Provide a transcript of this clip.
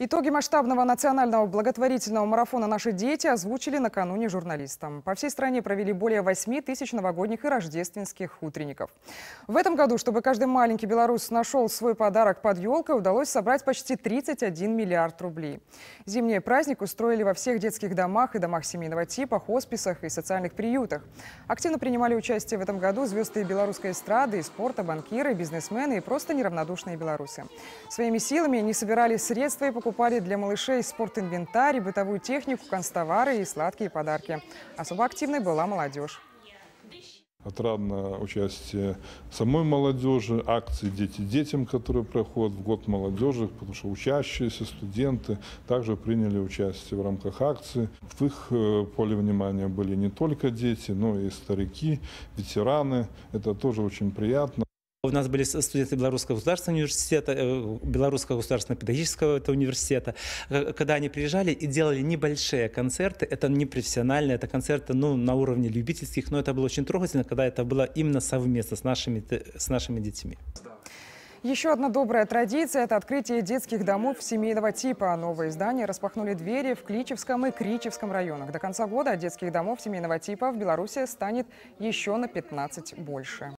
Итоги масштабного национального благотворительного марафона «Наши дети» озвучили накануне журналистам. По всей стране провели более 8 тысяч новогодних и рождественских утренников. В этом году, чтобы каждый маленький белорус нашел свой подарок под елкой, удалось собрать почти 31 миллиард рублей. Зимний праздник устроили во всех детских домах и домах семейного типа, хосписах и социальных приютах. Активно принимали участие в этом году звезды белорусской эстрады и спорта, банкиры, бизнесмены и просто неравнодушные белорусы. Своими силами они собирали средства и покупали покупали для малышей спортинвентарь, бытовую технику, констовары и сладкие подарки. Особо активной была молодежь. Отрадно участие самой молодежи, акции «Дети детям», которые проходят в год молодежи, потому что учащиеся, студенты также приняли участие в рамках акции. В их э, поле внимания были не только дети, но и старики, ветераны. Это тоже очень приятно. У нас были студенты Белорусского государственного университета, э, Белорусского государственного педагогического университета. Когда они приезжали и делали небольшие концерты, это не профессиональные, это концерты ну, на уровне любительских, но это было очень трогательно, когда это было именно совместно с нашими, с нашими детьми. Еще одна добрая традиция – это открытие детских домов семейного типа. Новые здания распахнули двери в Кличевском и Кричевском районах. До конца года детских домов семейного типа в Беларуси станет еще на 15 больше.